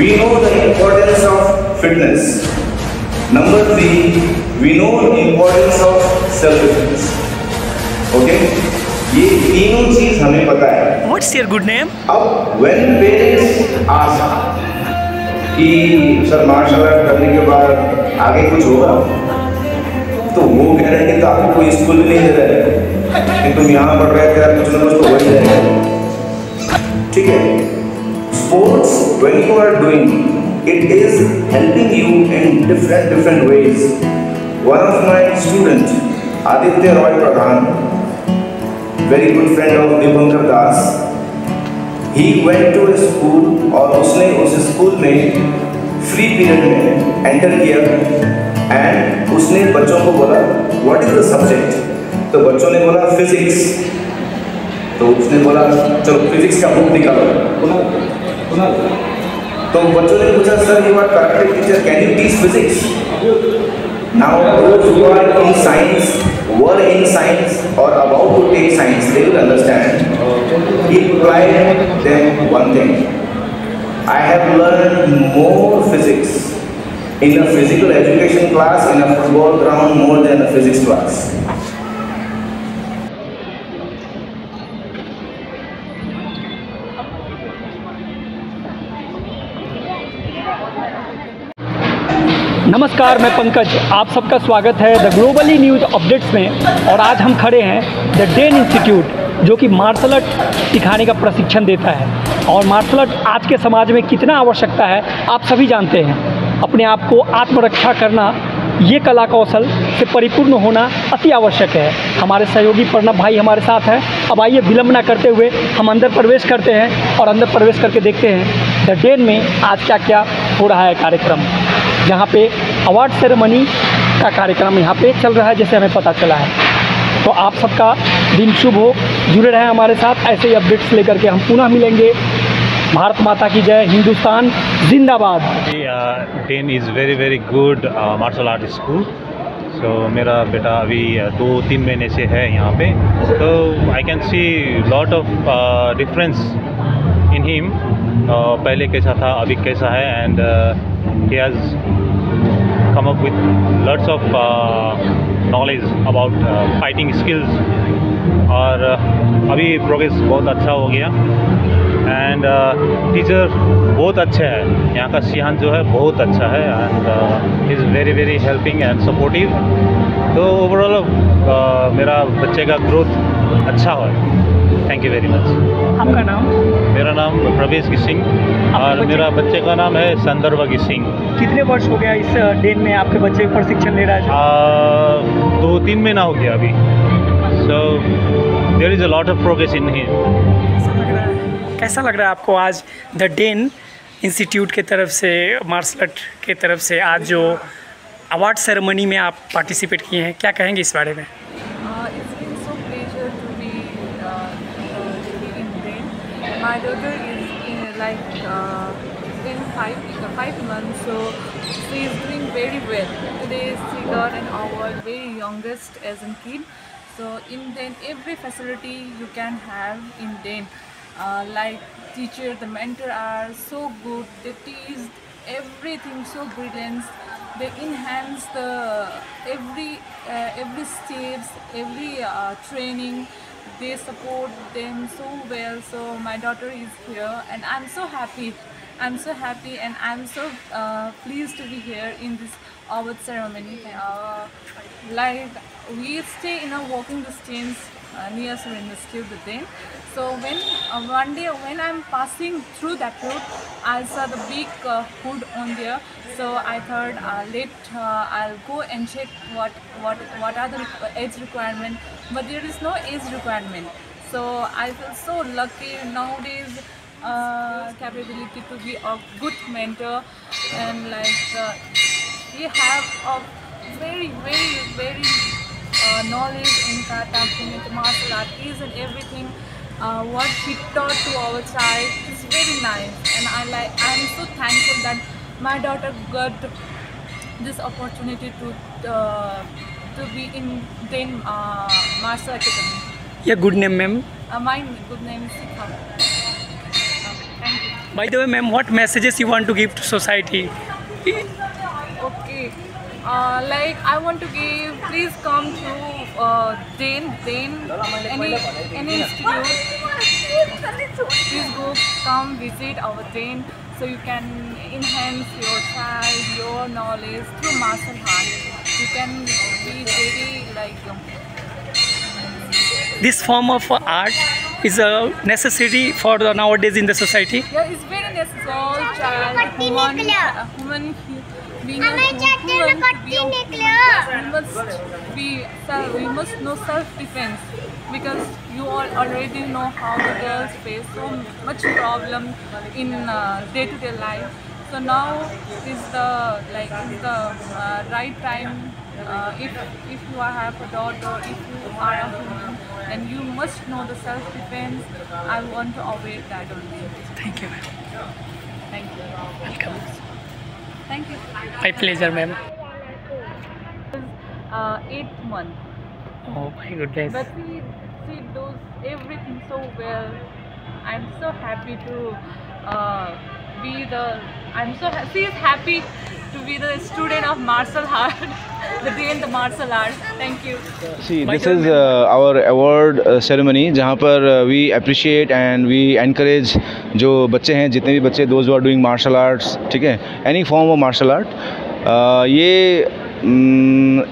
we know the importance of fitness. Number three, we know the importance of self-defense. Okay? ये तीनों चीज़ हमें पता है What's your good name? अब when parents ask कि sir martial art करने के बाद आगे कुछ होगा तो वो गारंटी तो आपको कोई स्कूल नहीं दे रहा है कि तुम यहाँ पढ़ रहे थे तेरा कुछ ना कुछ तो हो ही जाएगा ठीक है sports when you are doing it is helping you in different different ways one of my student Aditya Roy Pradhan very good friend of Dipankar Das he went to a school और उसने उस school में free period में enter किया and उसने बच्चों को बोला व्हाट इज द सब्जेक्ट तो बच्चों ने बोला फिजिक्स तो उसने बोला चलो फिजिक्स का बुक निकालो तो बच्चों ने पूछा, सर, ये बात correct teacher can you teach physics now those who are in science were in science और about to take science they will understand he replied them one thing I have learn more physics in a physical education class in a football ground more than a physics class नमस्कार, मैं पंकज। आप सबका स्वागत है the globally news updates में। और आज हम खड़े हैं द डेन इंस्टीट्यूट जो कि मार्शल आर्ट सिखाने का प्रशिक्षण देता है। और मार्शल आर्ट आज के समाज में कितना आवश्यकता है, आप सभी जानते हैं। अपने आप को आत्मरक्षा करना, ये कला कौशल से परिपूर्ण होना अति आवश्यक है। हमारे सहयोगी प्रणब भाई हमारे साथ हैं। अब आइए विलम्ब ना करते हुए हम अंदर प्रवेश करते हैं और अंदर प्रवेश करके देखते हैं द डेन में आज क्या क्या हो रहा है कार्यक्रम। जहाँ पे अवार्ड सेरेमनी का कार्यक्रम यहाँ पे चल रहा है, जैसे हमें पता चला है। तो आप सबका दिन शुभ हो, जुड़े रहें हमारे साथ, ऐसे ही अपडेट्स लेकर के हम पुनः मिलेंगे। भारत माता की जय, हिंदुस्तान जिंदाबाद। Den is very very good martial art school so मेरा बेटा अभी दो, तीन महीने से है यहाँ पे। तो I can see lot of difference in him पहले कैसा था, अभी कैसा है and he has come up with lots of uh, knowledge about uh, fighting skills. और uh, अभी प्रोग्रेस बहुत अच्छा हो गया। एंड टीचर बहुत अच्छा है। यहाँ का सिहान जो है बहुत अच्छा है। And is very very helping and supportive तो ओवरऑल मेरा बच्चे का ग्रोथ अच्छा हो। थैंक यू वेरी मच आपका नाम? मेरा नाम प्रवेश की सिंह और मेरा बच्चे का नाम है संदर्भ की सिंह। कितने वर्ष हो गया इस डेन में आपके बच्चे प्रशिक्षण ले रहा है? दो तीन महीना हो गया अभी। So there is a lot of progress in him कैसा लग रहा है? कैसा लग रहा है आपको आज द डेन इंस्टीट्यूट के तरफ़ से मार्शल आर्ट के तरफ़ से आज जो अवार्ड सेरेमनी में आप पार्टिसिपेट किए हैं क्या कहेंगे इस बारे में? My daughter is in like uh, it's five uh, five months, so she is doing very well. Today she got an award, very youngest as a kid. So in then every facility you can have in Den, uh, like teacher, the mentor are so good. They teach everything so brilliant they enhance the every uh, every steps every uh, training they support them so well so my daughter is here and i'm so happy i'm so happy and i'm so uh, pleased to be here in this award ceremony uh, like we stay in a walking distance uh, near Surrender Skill then. So when uh, one day when I'm passing through that road, I saw the big uh, hood on there. So I thought uh, let I'll go and check what what what are the age requirement. But there is no age requirement. So I feel so lucky nowadays. Uh, capability to be a good mentor and like uh, we have a very very very uh, knowledge in kata, martial art, is and everything. Uh, what he taught to our child is very nice, and I like. I'm so thankful that my daughter got this opportunity to uh, to be in then uh, Martial Academy. Yeah, good name, ma'am. Uh, my good name is Sikha. Um, okay, By the way, ma'am, what messages you want to give to society? okay, uh, like I want to give, please come to uh, Dane, Dane, any, any institute. Please go, come visit our Dane so you can enhance your child, your knowledge through martial heart. You can be very like This form of art is a necessity for the nowadays in the society. Yeah, it's very necessary. All child, human, uh, human, being a human, be a human, we must be, self, we must know self-defense because you all already know how the girls face so much problem in uh, day-to-day life. So now is the like is the uh, right time. Uh, if if you are, have a daughter, if you are a human, then you must know the self-defense. I want to await that only. Thank you, ma'am. Thank you. Welcome. Thank you. My pleasure, ma'am. Uh, eighth month. Oh my goodness. But she, she does everything so well. I'm so happy to uh, be the. I'm so ha- she is happy to be the student of martial art, the day in the martial art. Thank you. See, My this is uh, our award uh, ceremony जहाँ पर we appreciate and we encourage जो बच्चे हैं जितने भी बच्चे those who are doing martial arts, ठीक है any form of martial art. Uh, ये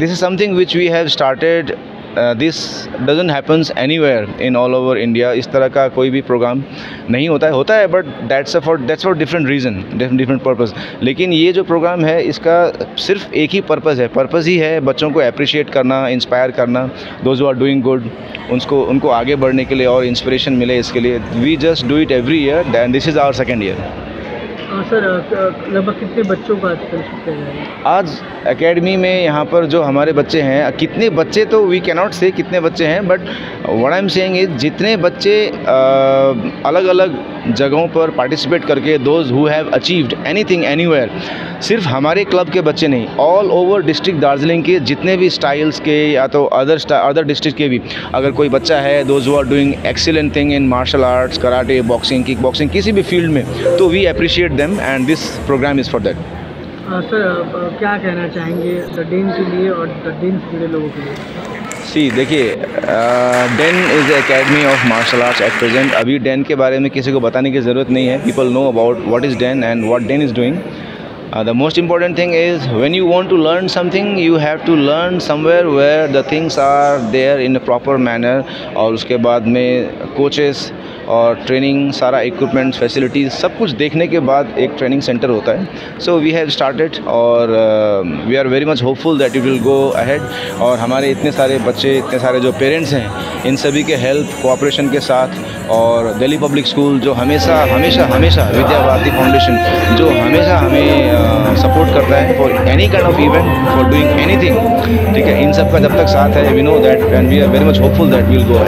this is something which we have started this doesn't happens anywhere in all over India इस तरह का कोई भी प्रोग्राम नहीं होता है। होता है but that's for that's for different reason different purpose लेकिन ये जो प्रोग्राम है, इसका सिर्फ़ एक ही पर्पज़ है। पर्पज़ ही है बच्चों को अप्रिशिएट करना इंस्पायर करना दोज आर डूइंग गुड उनको उनको आगे बढ़ने के लिए और इंस्परेशन मिले इसके लिए। We just do it every year then this is our second year sir लगभग कितने बच्चों का जाएगा आज एकेडमी में यहाँ पर जो हमारे बच्चे हैं, कितने बच्चे तो वी कैनॉट से कितने बच्चे हैं but what I am saying is जितने बच्चे अलग अलग जगहों पर पार्टिसिपेट करके those who have achieved anything anywhere सिर्फ़ हमारे क्लब के बच्चे नहीं ऑल ओवर डिस्ट्रिक्ट दार्जिलिंग के जितने भी स्टाइल्स के या तो अदर अदर डिस्ट्रिक्ट के भी। अगर कोई बच्चा है those who are doing excellent thing in martial arts karate boxing kick boxing किसी भी फ़ील्ड में तो we appreciate them and this program is for that sir क्या कहना चाहेंगे द डेन के लिए और द डेन से जुड़े लोगों के लिए? सी देखिए Den is academy of martial arts at present अभी डेन के बारे में किसी को बताने की ज़रूरत नहीं है। People know about what is Den and what Den is doing the most important thing is when you want to learn something you have to learn somewhere where the things are there in a proper manner और उसके बाद में coaches और training सारा equipments facilities सब कुछ देखने के बाद एक ट्रेनिंग सेंटर होता है। सो वी हैव स्टार्टेड और we are very much hopeful that it will go ahead और हमारे इतने सारे बच्चे, इतने सारे जो पेरेंट्स हैं, इन सभी के हेल्प कोऑपरेशन के साथ और दिल्ली पब्लिक स्कूल जो हमेशा हमेशा हमेशा विद्या भारती फाउंडेशन जो हमेशा हमें सपोर्ट करता है for any kind of event for doing anything ठीक है? इन सब का जब तक साथ है we know that and we are very much hopeful that will go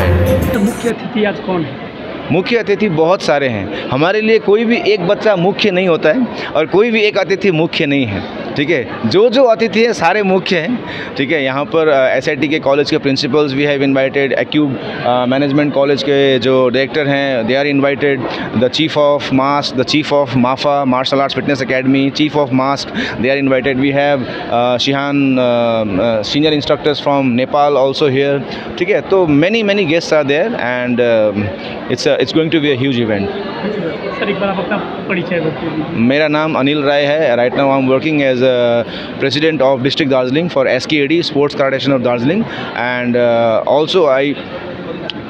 तो मुख्य अतिथि आज कौन है? मुख्य अतिथि बहुत सारे हैं। हमारे लिए कोई भी एक बच्चा मुख्य नहीं होता है और कोई भी एक अतिथि मुख्य नहीं है। ठीक है जो जो अतिथि हैं सारे मुख्य हैं ठीक है यहाँ पर एसआईटी के कॉलेज के प्रिंसिपल्स वी हैव इनवाइटेड एक्यूब मैनेजमेंट कॉलेज के जो डायरेक्टर हैं they are invited the chief of mask the chief of MAFA martial arts fitness academy chief of mask they are invited we have shihan senior instructors from Nepal also here ठीक है तो many many guest are there and it's it's going to be a huge event sir एक बार आप अपना परिचय मेरा नाम अनिल राय है right now I am working as district Darjeeling for S K D sports karate association of Darjeeling and also I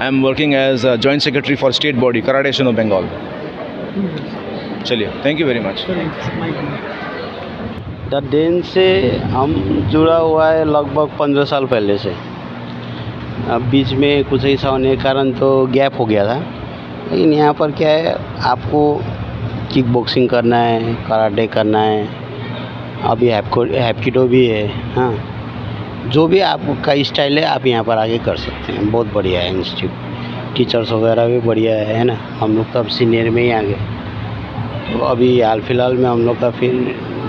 I am working as joint secretary for state body karate association of Bengal चलिए thank you very much the Den से हम जुड़ा हुआ है लगभग पंद्रह साल पहले से। अब बीच में कुछ ऐसा होने के कारण तो गैप हो गया था। लेकिन यहाँ पर क्या है, आपको किक बॉक्सिंग करना है कराटे करना है अभी हैपको हैपकिडो भी है हाँ। जो भी आपका स्टाइल है आप यहाँ पर आगे कर सकते हैं। बहुत बढ़िया है इंस्टीट्यूट टीचर्स वगैरह भी बढ़िया है है ना? हम लोग तो अब सीनियर में ही आ गए तो अभी हाल फ़िलहाल में हम लोग का फिर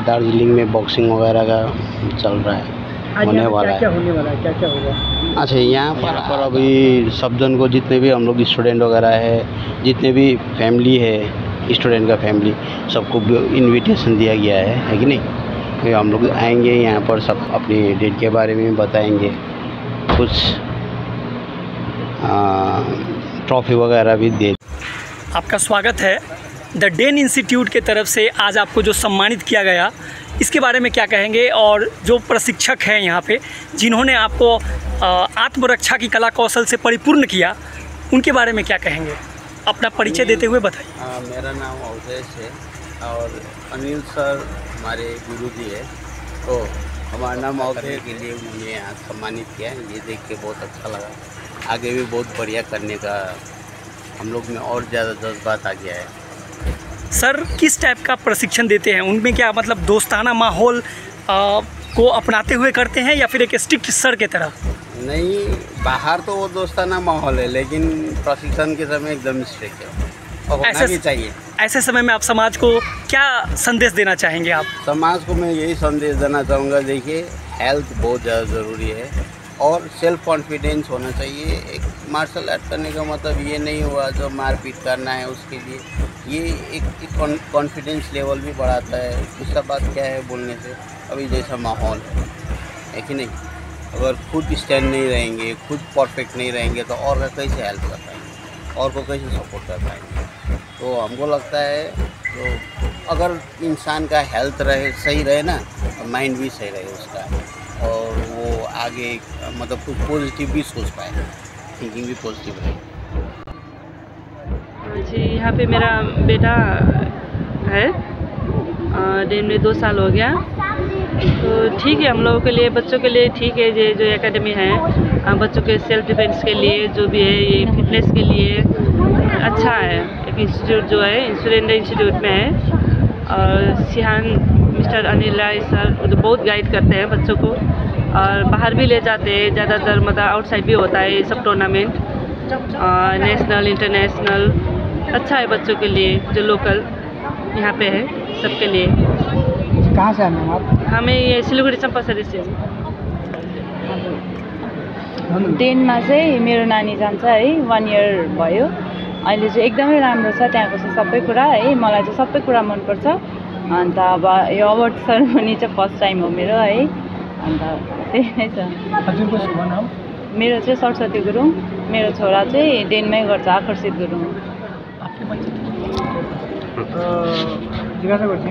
दार्जिलिंग में बॉक्सिंग वगैरह का चल रहा है। होने वाला क्या क्या है। होने वाला है? क्या क्या होगा? अच्छा यहाँ पर पर अभी सब जन को जितने भी हम लोग स्टूडेंट वगैरह है जितने भी फैमिली है स्टूडेंट का फैमिली सबको इनविटेशन दिया गया है है कि नहीं? तो हम लोग आएँगे यहाँ पर सब अपनी डेट के बारे में बताएँगे। कुछ ट्रॉफी वगैरह भी दे। आपका स्वागत है। द डेन इंस्टीट्यूट के तरफ़ से आज आपको जो सम्मानित किया गया इसके बारे में क्या कहेंगे? और जो प्रशिक्षक हैं यहाँ पे जिन्होंने आपको आत्मरक्षा की कला कौशल से परिपूर्ण किया उनके बारे में क्या कहेंगे? अपना परिचय देते हुए बताइए। हाँ, मेरा नाम अवधेश है और अनिल सर हमारे गुरु जी है। तो हमारा नाम अवधेश के लिए मुझे यहाँ सम्मानित किया है। ये देख के बहुत अच्छा लगा। आगे भी बहुत बढ़िया करने का हम लोग में और ज़्यादा जज्बात आ गया है। सर किस टाइप का प्रशिक्षण देते हैं? उनमें क्या मतलब दोस्ताना माहौल को अपनाते हुए करते हैं या फिर एक स्ट्रिक्ट सर के तरह? नहीं बाहर तो वो दोस्ताना माहौल है लेकिन प्रशिक्षण के समय एकदम स्ट्रिक्ट है। और होना भी चाहिए। ऐसे समय में आप समाज को क्या संदेश देना चाहेंगे आप? समाज को मैं यही संदेश देना चाहूँगा, देखिए हेल्थ बहुत ज़्यादा ज़रूरी है और सेल्फ कॉन्फिडेंस होना चाहिए। एक मार्शल आर्ट करने का मतलब ये नहीं हुआ जो मारपीट करना है उसके लिए। ये एक कॉन्फिडेंस लेवल भी बढ़ाता है। दूसरा बात क्या है बोलने से? अभी जैसा माहौल है है कि नहीं? अगर खुद स्टैंड नहीं रहेंगे, खुद परफेक्ट नहीं रहेंगे तो और का कैसे हेल्प कर पाएँगे? और को कैसे सपोर्ट कर पाएँगे? तो हमको लगता है तो अगर इंसान का हेल्थ रहे, सही रहे ना तो माइंड भी सही रहे उसका। और वो आगे मतलब कुछ पॉजिटिव भी सोच पाए। थिंकिंग भी पॉजिटिव रहे। जी, यहाँ पे मेरा बेटा है। दिन में दो साल हो गया। तो ठीक है, हम लोगों के लिए, बच्चों के लिए ठीक है, ये जो एकेडमी है। बच्चों के सेल्फ डिफेंस के लिए, जो भी है, ये फिटनेस के लिए। अच्छा है। एक इंस्टीट्यूट जो है इंस्टूडेंट इंस्टीट्यूट में है। और shihan mister Anil Rai sir तो बहुत गाइड करते हैं बच्चों को। और बाहर भी ले जाते हैं ज़्यादातर मतलब आउटसाइड भी होता है ये सब टूर्नामेंट नेशनल इंटरनेशनल अच्छा है बच्चों के लिए जो लोकल यहाँ पे है सबके लिए। कहाँ से आने आप? हमें ये सिलगढी चम्पासरी से। टेनमा चाहिँ मेरो नानी जान्छ है वान इयर भयो। अहिले चाहिँ एकदमै राम्रो छ त्यहाँको चाहिँ सबै कुरा। है मलाई चाहिँ सबै कुरा मनपर्छ। अन्त अब यो अवार्ड सेरोमनी चाहिँ फर्स्ट टाइम हो मेरो है। अन्त त्यही नै छ। मेरो चाहिँ सरस्वती गुरुङ। मेरो छोरा चाहिँ डेनमै गर्छ आकर्षित गुरुङ। जिज्ञासा गर्छु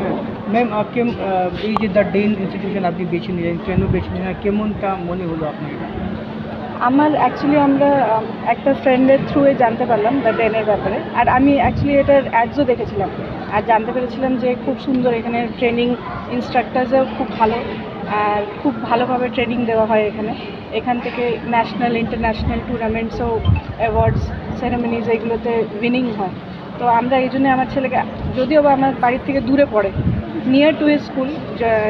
मैम आपके द डेन इंस्टीट्यूशन आपकी बेची है ट्रेनों बेचने हैं केमन का আমার অ্যাকচুয়ালি আমরা একটা ফ্রেন্ডের থ্রুয়ে জানতে পারলাম দ্য ট্রেনের ব্যাপারে। আর আমি অ্যাকচুয়ালি এটার অ্যাডসও দেখেছিলাম। আর জানতে পেরেছিলাম যে খুব সুন্দর এখানে ট্রেনিং ইনস্ট্রাক্টার্সও খুব ভালো। আর খুব ভালোভাবে ট্রেনিং দেওয়া হয় এখানে। এখান থেকে ন্যাশনাল ইন্টারন্যাশনাল টুর্নামেন্টসও অ্যাওয়ার্ডস সেরেমনিজ এগুলোতে উইনিং হয়। তো আমরা এই জন্য আমার ছেলেকে, যদিও বা আমার বাড়ির থেকে দূরে পড়ে near to a school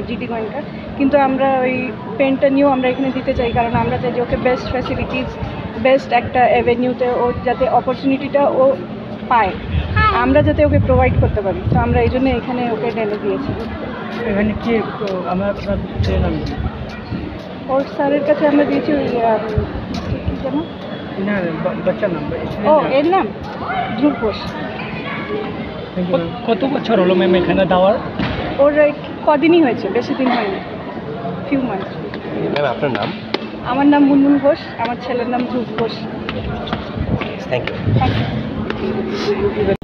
GT Goenka কিন্তু আমরা ওই পেনটা নিয়েও আমরা এখানে দিতে চাই কারণ আমরা চাই যে ওকে বেস্ট ফ্যাসিলিটিস বেস্ট একটা অ্যাভেনিউতে ও যাতে অপরচুনিটিটা ও পায়। আমরা যাতে ওকে প্রোভাইড করতে পারি। তো আমরা এই জন্য এখানে ওকে ডেনে দিয়েছি। এখানে কে আমার ওর স্যারের কাছে আমরা দিয়েছি ওই আম, কি কি যেন? না বাচ্চার নাম ও এর নাম? ধ্রুব ঘোষ। কত বছর হলো ম্যাম এখানে দেওয়ার? ওর কদিনই হয়েছে বেশি দিন হয়নি। ফিউ ম্যাম আপনার নাম? আমার নাম মুনমুন ঘোষ আমার ছেলের নাম ধ্রুব ঘোষ। থ্যাংক ইউ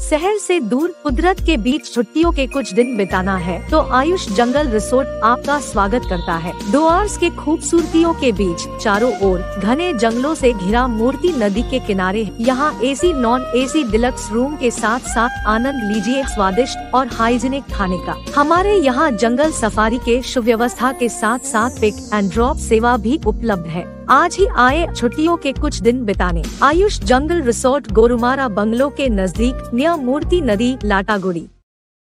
शहर से दूर कुदरत के बीच छुट्टियों के कुछ दिन बिताना है तो आयुष जंगल रिसोर्ट आपका स्वागत करता है। डोआर्स के खूबसूरतियों के बीच चारों ओर घने जंगलों से घिरा मूर्ति नदी के किनारे, यहाँ AC non AC deluxe room के साथ साथ आनंद लीजिए स्वादिष्ट और हाइजीनिक खाने का। हमारे यहाँ जंगल सफारी के सुव्यवस्था के साथ साथ पिक एंड ड्रॉप सेवा भी उपलब्ध है। आज ही आए छुट्टियों के कुछ दिन बिताने। Ayush jungle resort, Gorumara bungalow के नज़दीक न्याय मूर्ति नदी, लाटागुड़ी।